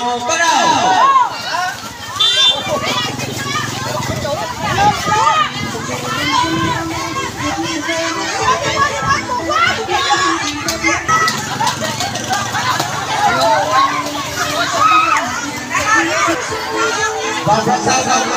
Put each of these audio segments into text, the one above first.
Bắt đầu vòng vòng sau vòng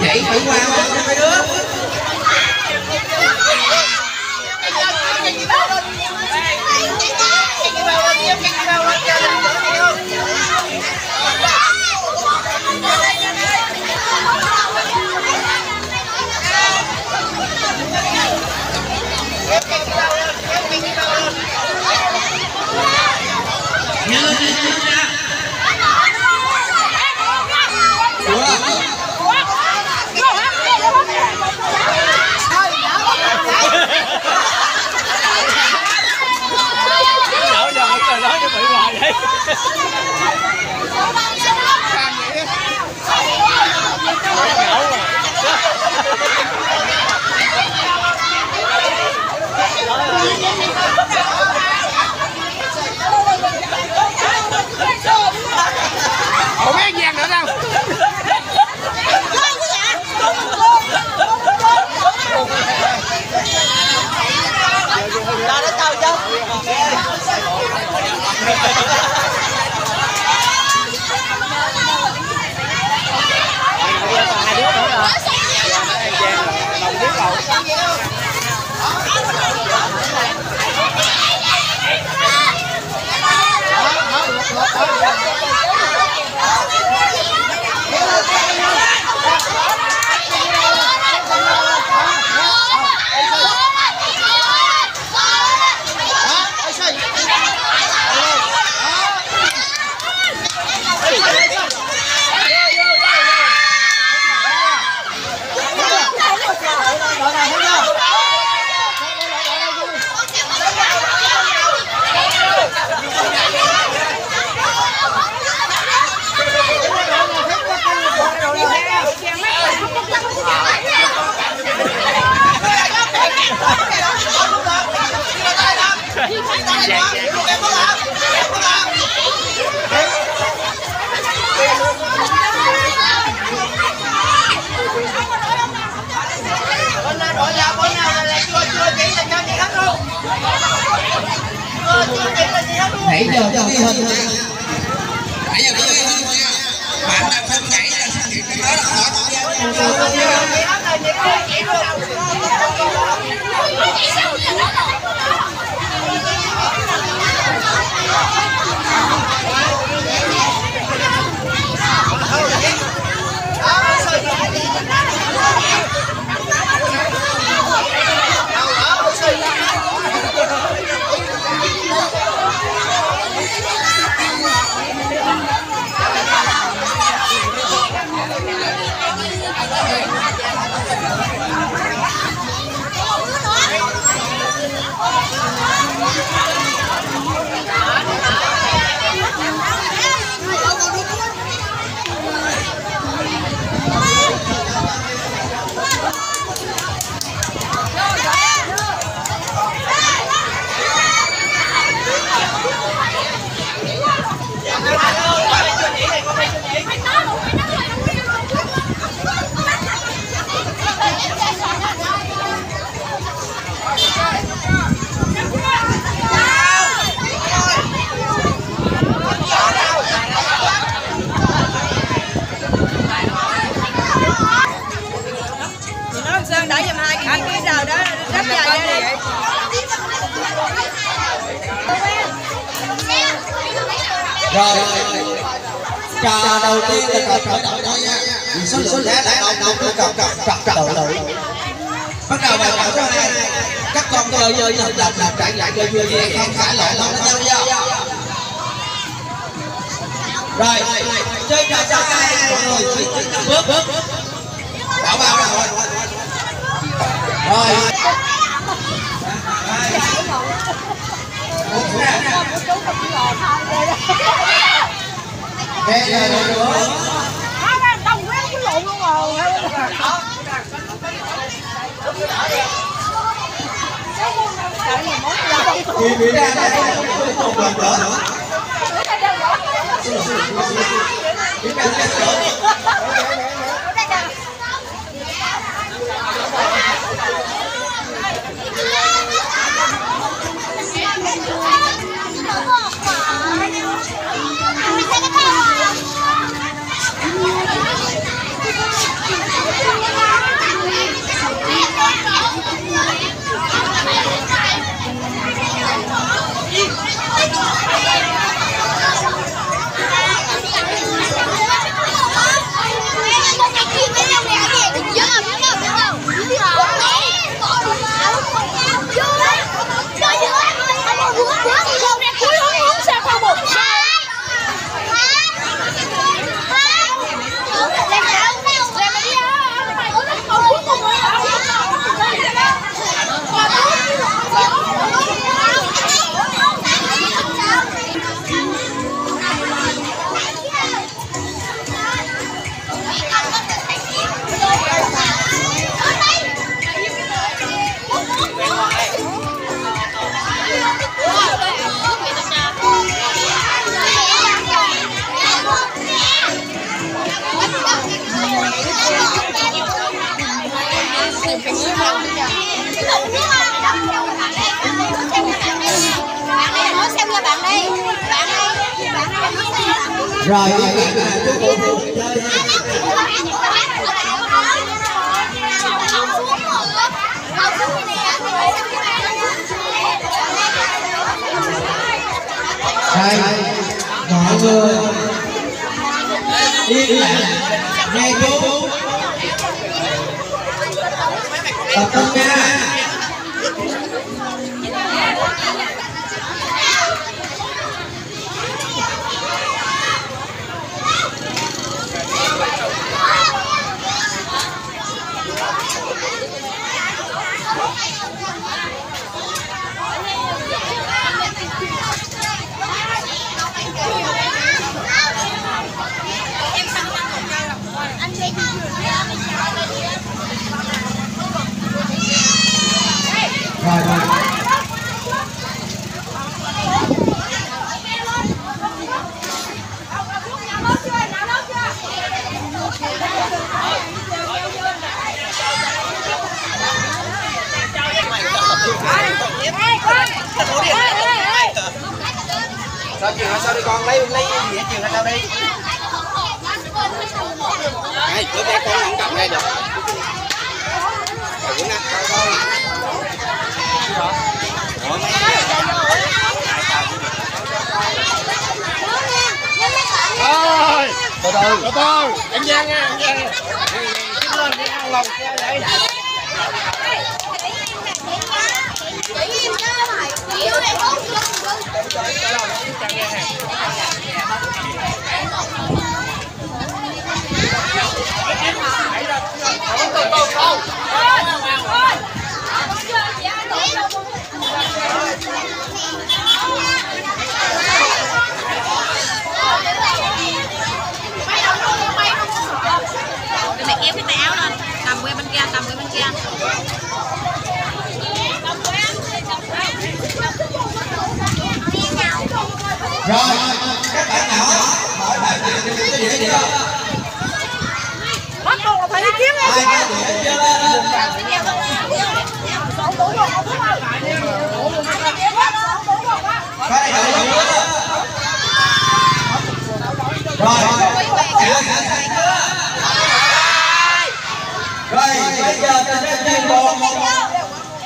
nhảy thử qua mấy đứa Gracias, すごい! Bây giờ có ghi hình nha. Bạn nào không nhảy là sao chuyện đó. Là khỏi chị Dạ, dạ, dạ. rồi. Trò đầu tiên là trò khởi động thôi nha. Vì số lượng giá đã đầu đầu cứ trật trật trật trật bắt đầu vào trò số hai. Các con có lợi chơi chơi đồng là chạy lại chơi vui vẻ không? Phải lỗi lỗi đâu nhau rồi. Chơi trò số hai mọi người bước bước. Bảo bao rồi rồi. Đây là đội nữa. Đông quá cái lộn luôn rồi. Thì bị ra đây một lần nữa. Rồi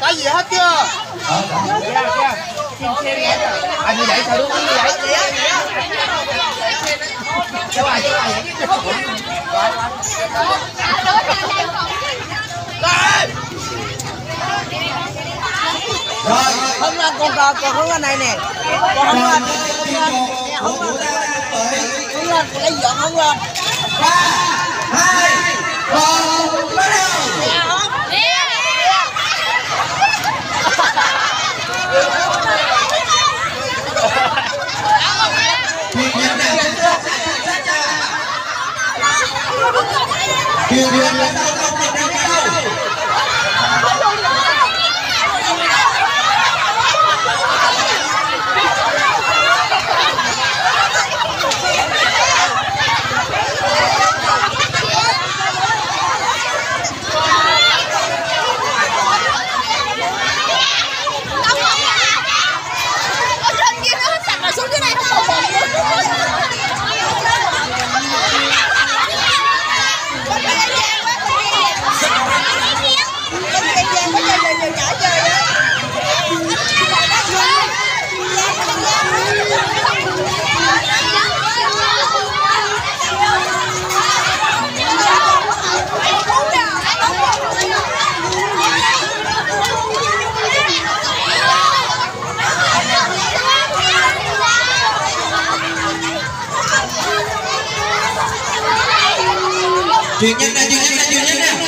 cái gì hết chưa? Kia kia anh như vậy sao đúng như vậy cháu ai cháu ai? Rồi Không lên còn còn còn không lên này nè. Còn không lên. không lên Không lên, lấy dọn không lên. ba hai một bắt đầu Thuyền nhân nào trên nước Thuyền nhân là đâu không được đến đâu Thuyền nhân nè, thuyền nhân nè, thuyền nhân nè.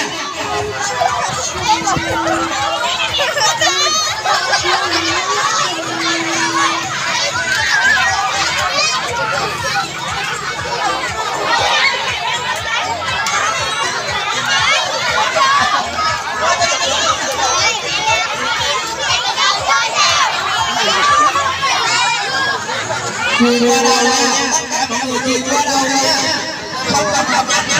Qua đâu nha Tất cả mọi người qua đâu nha Không, không, không, nhanh, nhanh Tôi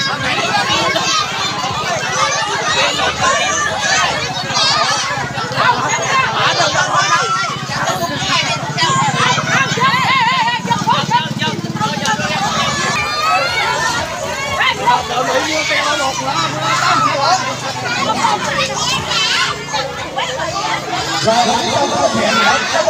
số lượng thôi Rồi, không có thuyền nữa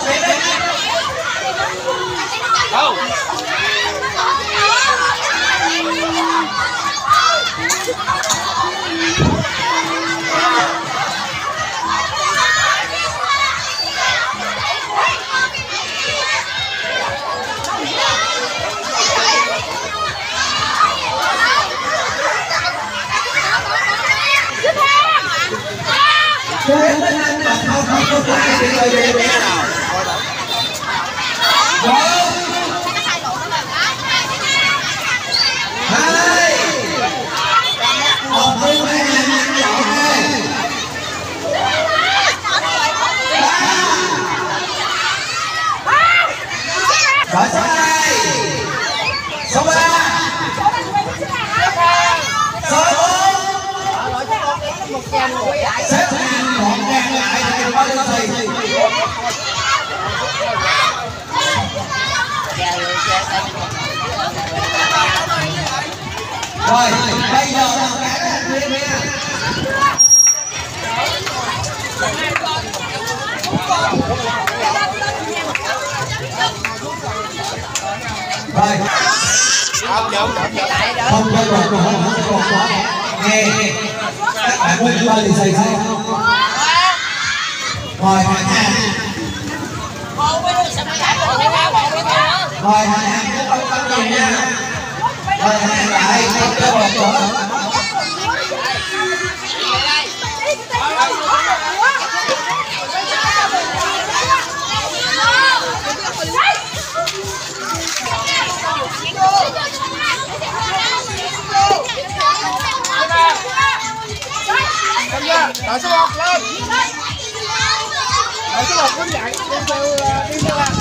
Rồi số 1 lên Rồi số 1 đứng dậy Đi theo đi theo làm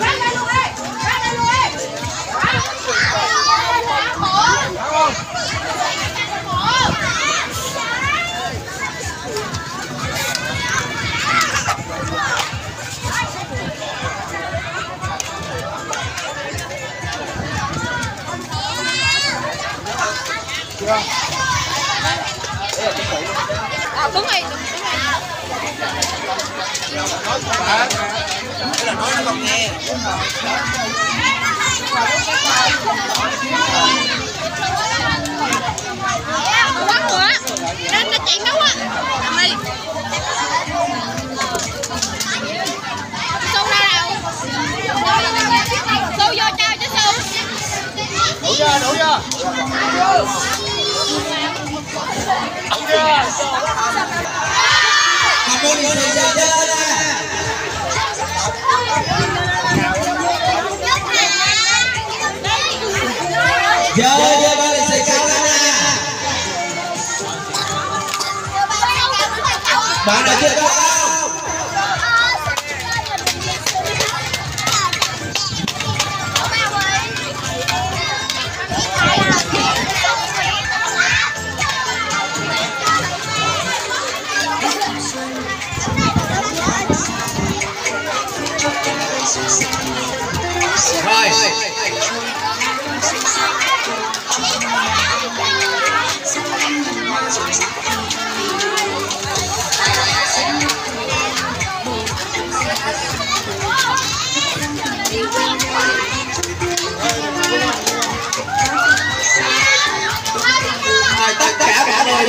Gắt lên luôn đi Gắt lên luôn đi Gắt luôn Yeah. À, đứng này quá nữa nên nó chạy nấu á làm đi xô nào xô vô cho chứ đủ chưa đủ chưa giờ giờ ba lại xảy cao lên nè bạn đã chưa cao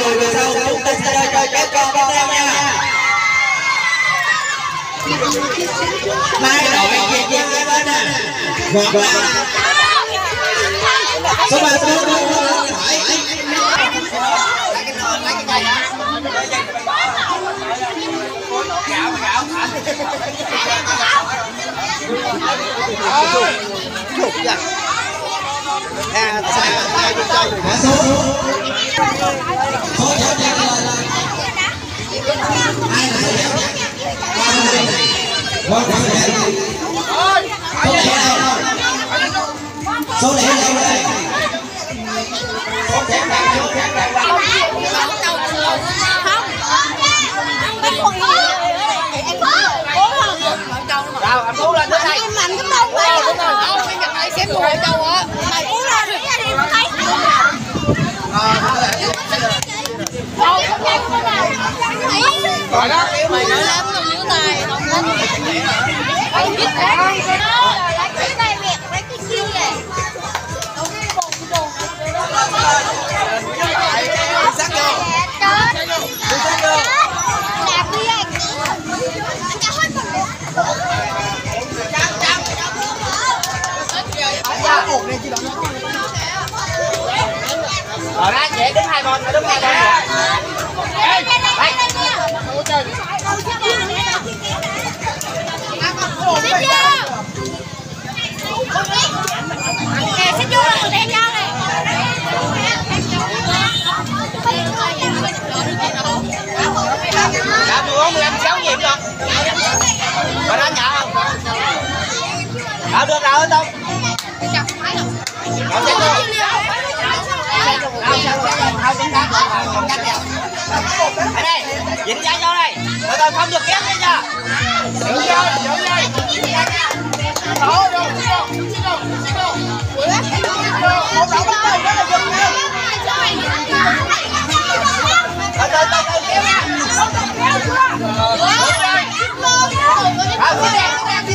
người về sau chúng ta sẽ chơi cho các con con theo nha mai đội về về hai bên nè gọn gọn số ba số bốn số bốn phải Mã số số cháu chạy số lẻ đâu số lẻ đâu đây số cháu chạy số cháu chạy Đâu, anh Phú lên đến đây. em mạnh cái đâu quá không cái này xếp ngồi đâu á mày cú ra đi ra đi mà thấy Đâu, không thấy có nào. Rồi đó. Mày nói lắm đâu dưới tay, không. Anh biết thế. Lấy cái tay mẹ, lấy cái chiêu này. Sát vô. Sát vô. Làm đi anh. Anh cho hết. Rồi đó, dễ đứng hai bên, đứng hai bên. Dạ, 14, 15, 6 nhịp rồi. Rồi không? Đó, rồi, Tông. Rồi, rồi? Không, chúng ta. Ở đây, dính giá vô đây. Từ từ không được kéo đi nha. giữ dây vô xích vô xích vô xích vô một đầu bắt tay đó là dừng nha Từ từ từ từ kéo nha. Rồi, xin ra, xin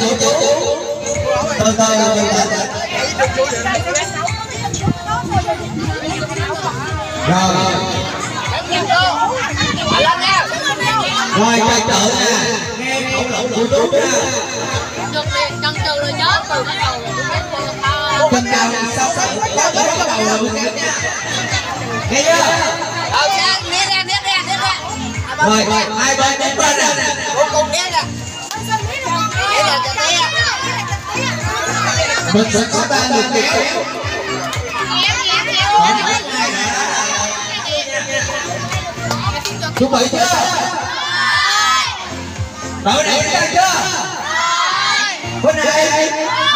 nghe khẩu của chủ từ từ bình tĩnh rồi Đánh nhanh vô. Mở lên nha. rồi trật tự nè nghe khẩu lệnh của chú nha Chân trừ rồi nhớ từ cái đầu rồi cái con to. chân nào sao sao quá tới cái đầu là mình nha nghe chưa Ờ, ra, né ra, né ra, bật bật có ba người kéo chuẩn bị chưa? Đội này chưa? Bên này.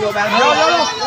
有有有。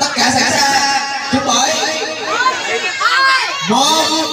tất cả sẵn sàng chuẩn bị một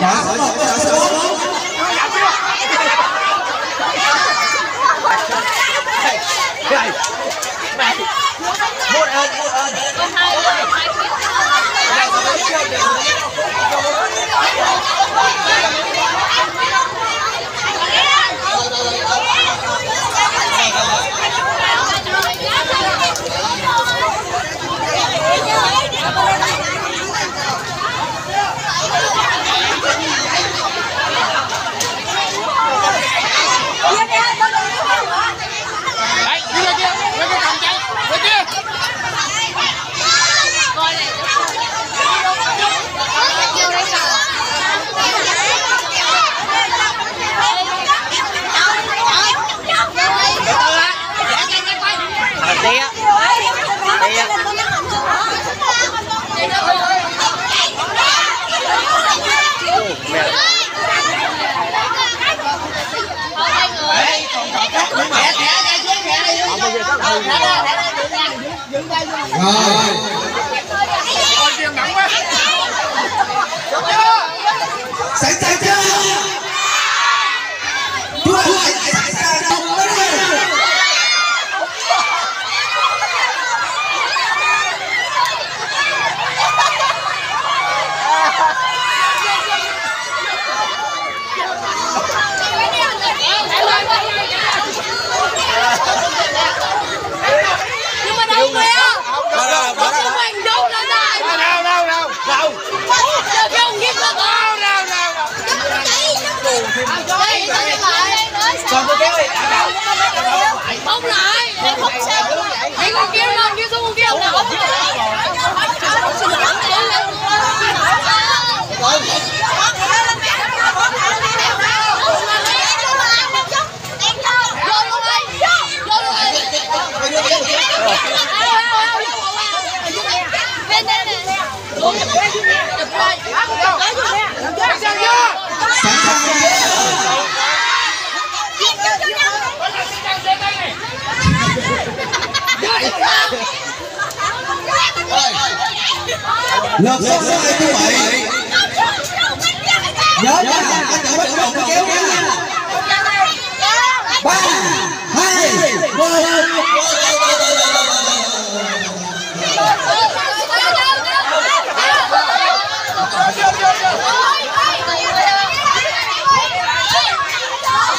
dạ một ơn một hai người hai những không lại, không xem Anh con kia lên, kia xuống con kia không nào Sẵn sàng lượt số hai thứ bảy. Nhớ nha. Anh đừng bắt đầu kéo nha ba, hai, một.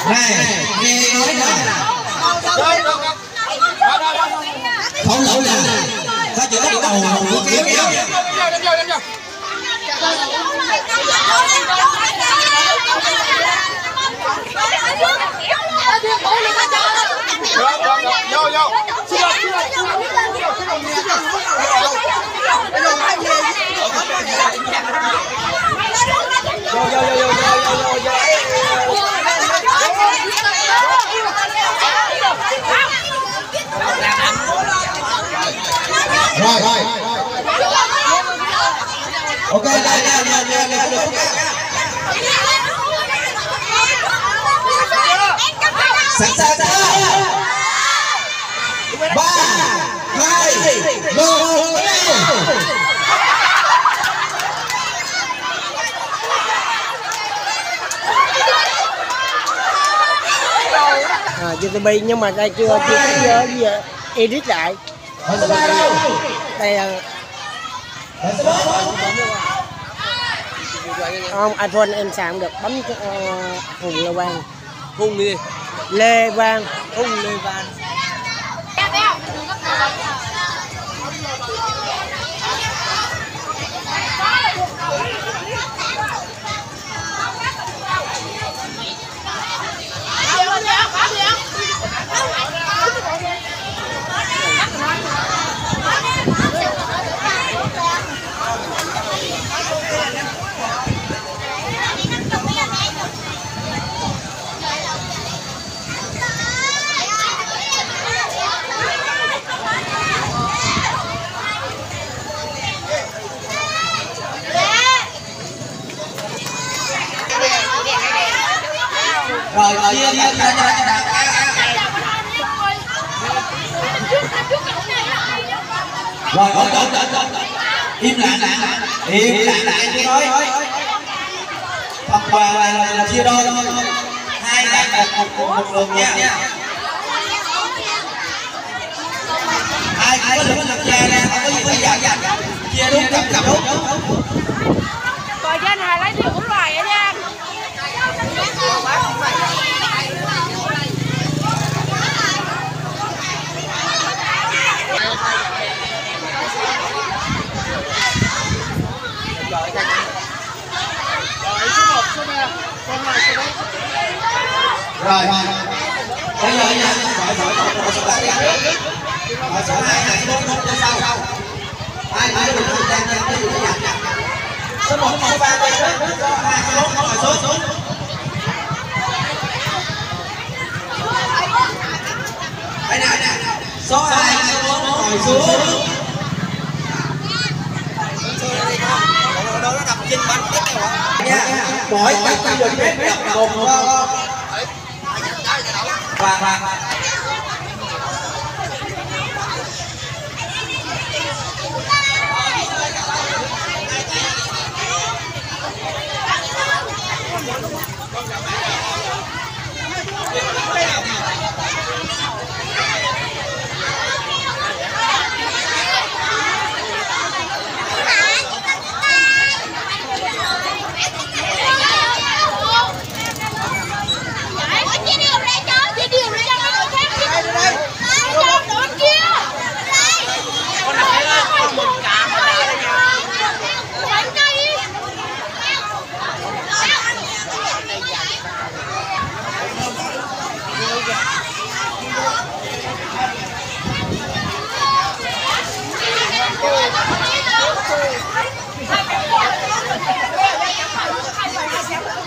Này, nghe nói nè không lỗi là sao chỉ bắt đầu của kéo kéo yo, yo, yo, yo, yo rồi rồi ok đây đây đây đây đây đây sẵn sàng chưa ba, hai một. À, youtube nhưng mà đây chưa chưa có gì edit lại đây là không iphone em xài không được bấm ờ, hùng lê quang hung đi lê quang hùng lê quang rồi rồi chia chia chia cho cho rồi ổn ổn ổn ổn im lặng lặng. Im lặng lặng. Chưa nói phần quà là, là, là chia đôi. Thôi hai bạn một một một, một lượt nha. Ai ai có lượt lượt nhà nè không có gì phải giặt giặt chia đúng cặp cặp đúng. Rồi trên hai lấy điều cũng loài vậy nha. rồi bây giờ nha gọi gọi gọi gọi số ba đi gọi số hai hai số một cho sau sau ai ai được thời gian nha cái gì nhặt nhặt số một số ba đi số hai số một gọi số số đây nè nè số hai số bốn ngồi xuống đâu nó nằm trên bánh tất cả nha mỗi cặp bây giờ phép đập một một và và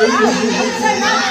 Salamat!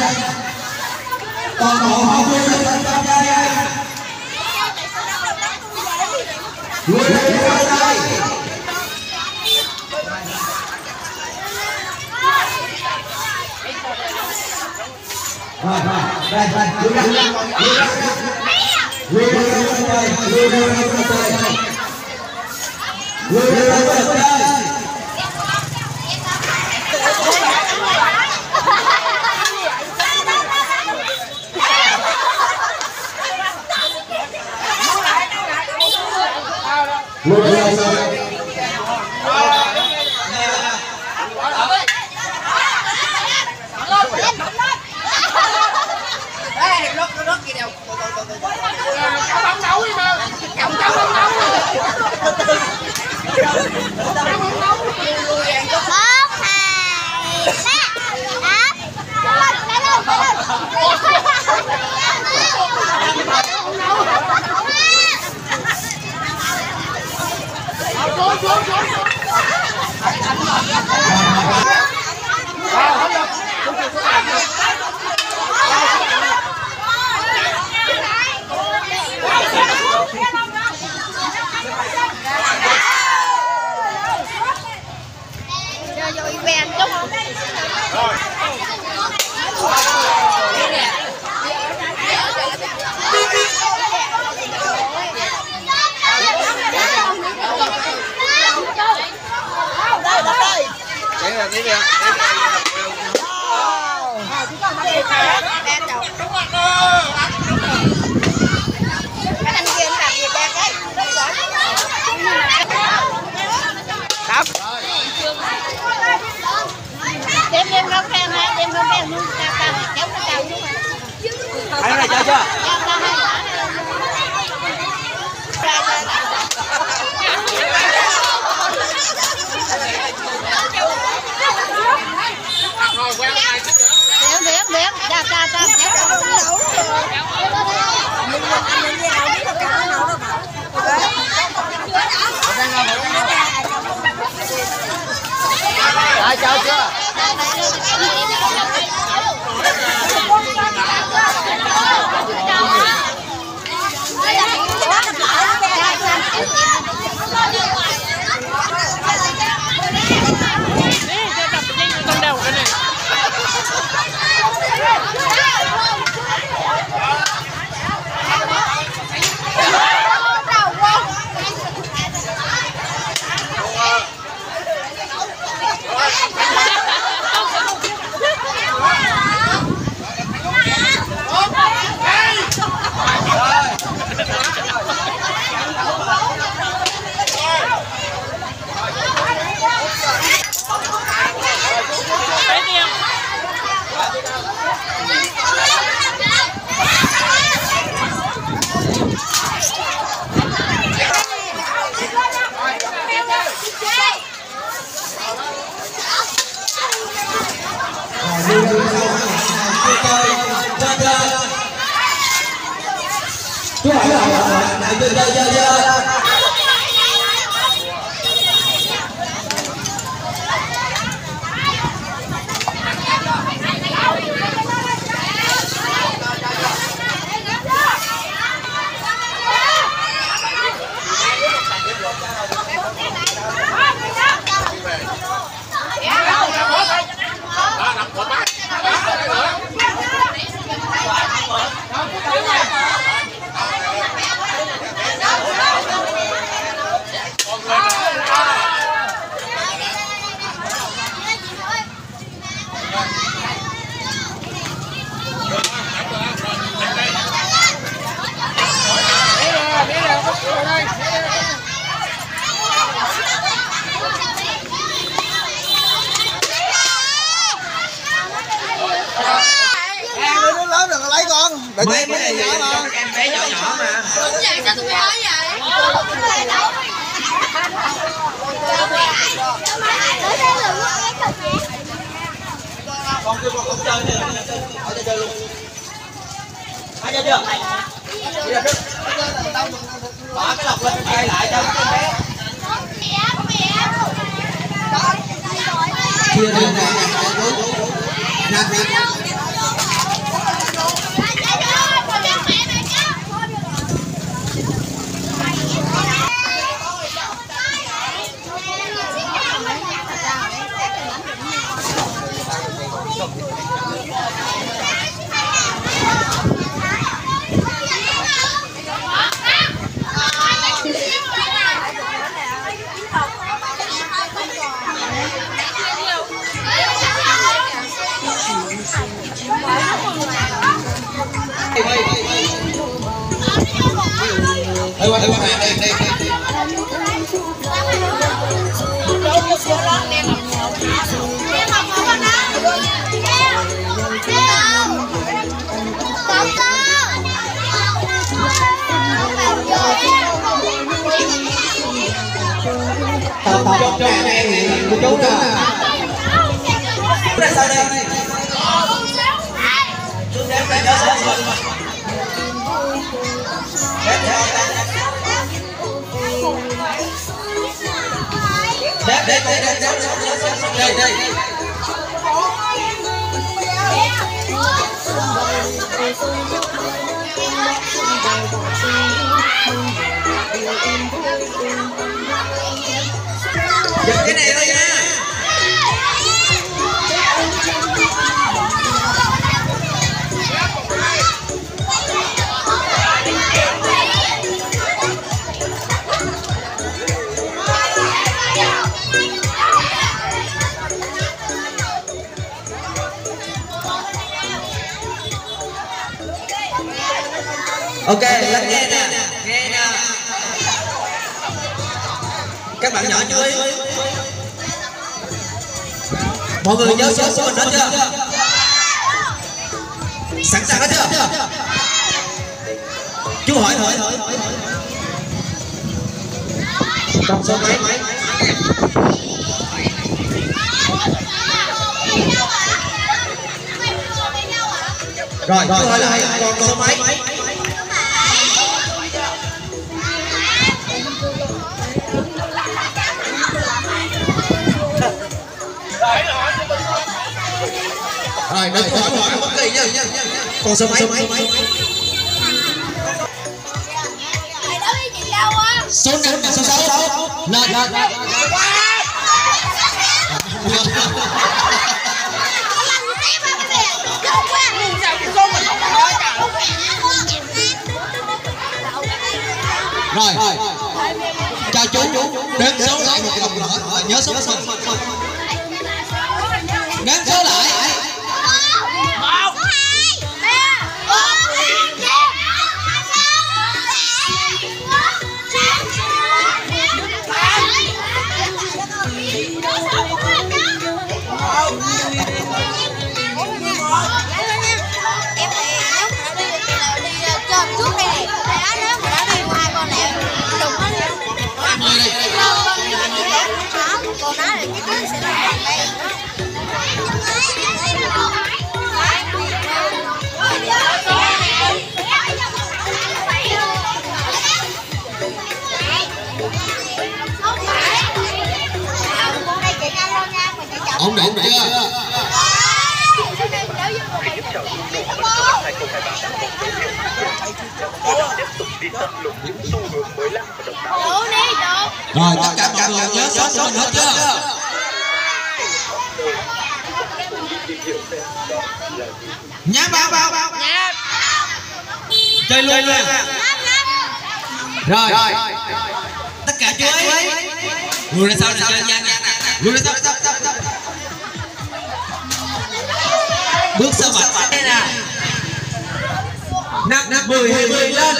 đây toàn bộ họ quê lên lên tham gia đây người đến đây đây Rồi, rồi, đây, đây, đưa ra, đưa ra, đưa ra, đưa ra, đưa ra, Cháu bóng nấu đi mà. chồng cháu bóng nấu. Cháu bóng nấu. một hai ba up lên lên Xuống xuống xuống. Rồi rồi. Bèn chút Cái anh kia anh làm gì đẹp đấy Đêm đêm không khen ha, đêm không khen luôn, cao cao, kéo nó cao luôn mà. Hai này chơi chưa? Cao cao hai quả này. Ra, ra, ra. Đếm, đếm, đếm, ra, ra, ra, kéo nó nấu Ai chưa? Nhỏ mà. em bé nhỏ nhỏ mà. Đúng vậy, sao tụi nói vậy? Con kêu con không chơi nữa. Ở chơi luôn. Ai chơi chưa? Bỏ cái lọc lên cây lại cho con bé Chia ra nè. Nè nè đây qua hàng đây đây đây cho cho em nghe của chú nè ra sao đây chú đem ra nhớ sớm rồi mà đẹp, đây, đây. Giật cái này thôi Ok, lắng nghe nè, nghe nè. Các bạn nhỏ chú ý. Mọi người nhớ số của mình hết chưa? Sẵn sàng hết chưa? Chú hỏi hỏi. Con số mấy? Rồi, chú hỏi lại con số mấy? Rồi, đừng có hỏi hỏi bất kỳ nha. Con số chị đâu á? Số năm và số sáu. Lên, lên. Rồi, cho chú đếm số lại một lần nữa và nhớ số mình. Ổn định chưa? Rồi, tất cả mọi người nhớ số của mình hết chưa? Nhá bao bao bao. Chơi luôn luôn. Rồi. Tất cả chú ý. Lùi ra sau này chơi nhanh. Lùi ra sau. Bước sau mặt. Đây nè. Nặng nặng 10 20 lên.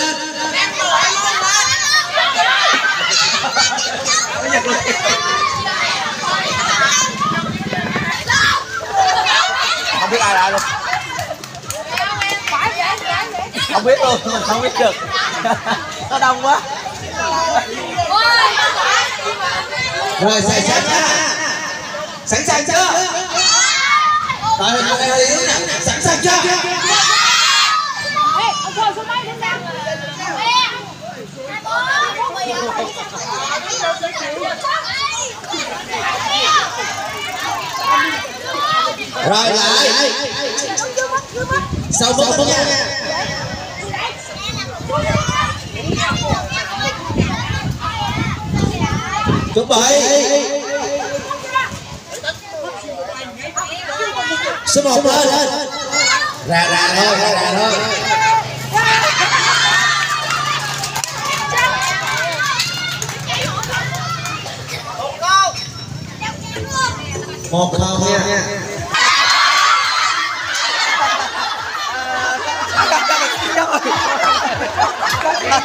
không biết ai là luôn không biết luôn không biết được nó đông quá Rồi sẵn sàng chưa? Sẵn sàng chưa? Rồi mình một nè. Sẵn sàng chưa? Rồi lại. Sau một phút nha. Chuẩn bị. Số một lên lên. Ra ra thôi, ra ra thôi. Một không nha. Hahaha.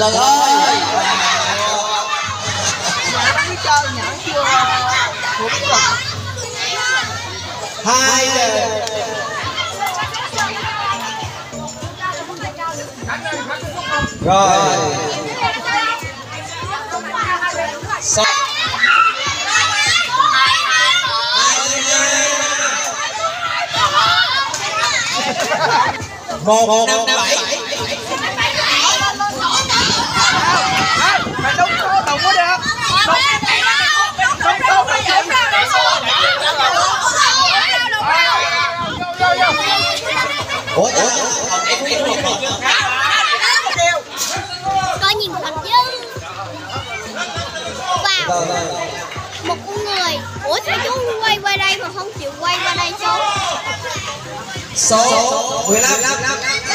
Từ từ thôi hai giờ rồi. Sáu. một năm năm Coi nhìn một thằng chứ Vào. Một con người. Ủa sao chú quay qua đây mà không chịu quay qua đây chú Số 15, 15.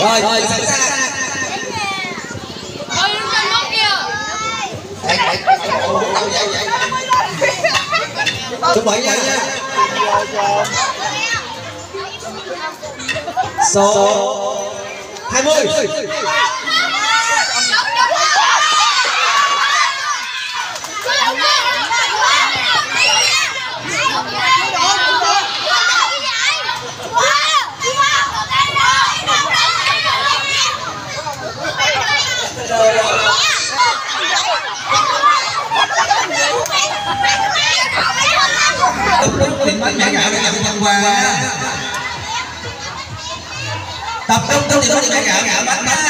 Rồi rồi. Sẵn sàng? Chuẩn bị nha. Số 20 Tập bánh mẹ gạo để nhận phần quà Tập trung tìm bánh mẹ gạo gạo bánh ba